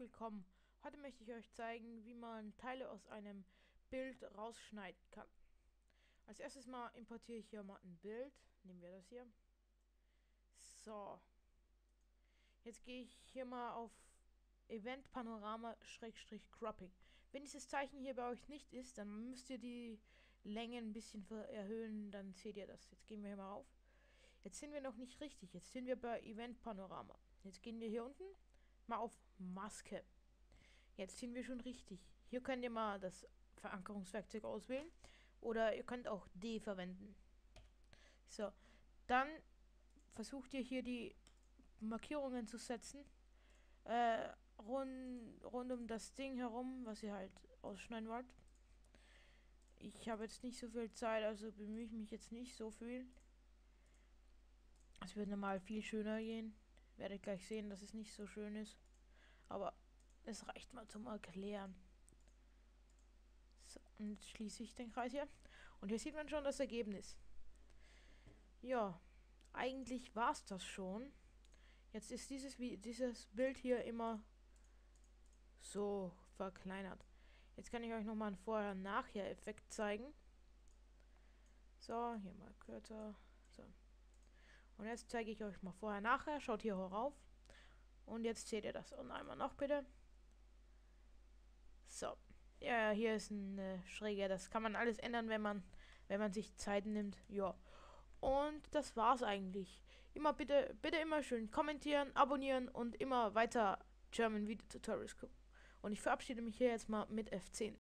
willkommen. Heute möchte ich euch zeigen, wie man Teile aus einem Bild rausschneiden kann. Als erstes mal importiere ich hier mal ein Bild. Nehmen wir das hier. So. Jetzt gehe ich hier mal auf Event Panorama Schrägstrich Cropping. Wenn dieses Zeichen hier bei euch nicht ist, dann müsst ihr die Länge ein bisschen erhöhen, dann seht ihr das. Jetzt gehen wir hier mal auf. Jetzt sind wir noch nicht richtig. Jetzt sind wir bei Event Panorama. Jetzt gehen wir hier unten mal auf Maske. Jetzt sind wir schon richtig. Hier könnt ihr mal das Verankerungswerkzeug auswählen. Oder ihr könnt auch D verwenden. So, dann versucht ihr hier die Markierungen zu setzen. Äh, rund, rund um das Ding herum, was ihr halt ausschneiden wollt. Ich habe jetzt nicht so viel Zeit, also bemühe ich mich jetzt nicht so viel. Es wird normal viel schöner gehen. Werdet gleich sehen, dass es nicht so schön ist. Aber es reicht mal zum Erklären. So, und jetzt schließe ich den Kreis hier. Und hier sieht man schon das Ergebnis. Ja, eigentlich war es das schon. Jetzt ist dieses, dieses Bild hier immer so verkleinert. Jetzt kann ich euch nochmal einen Vorher-Nachher-Effekt zeigen. So, hier mal kürzer. So. Und jetzt zeige ich euch mal Vorher-Nachher. Schaut hier hoch Und jetzt seht ihr das. Und einmal noch bitte. So. Ja, hier ist eine Schräge. Das kann man alles ändern, wenn man, wenn man sich Zeit nimmt. Ja. Und das war's eigentlich. Immer bitte, bitte immer schön kommentieren, abonnieren und immer weiter German Video Tutorials gucken. Und ich verabschiede mich hier jetzt mal mit F10.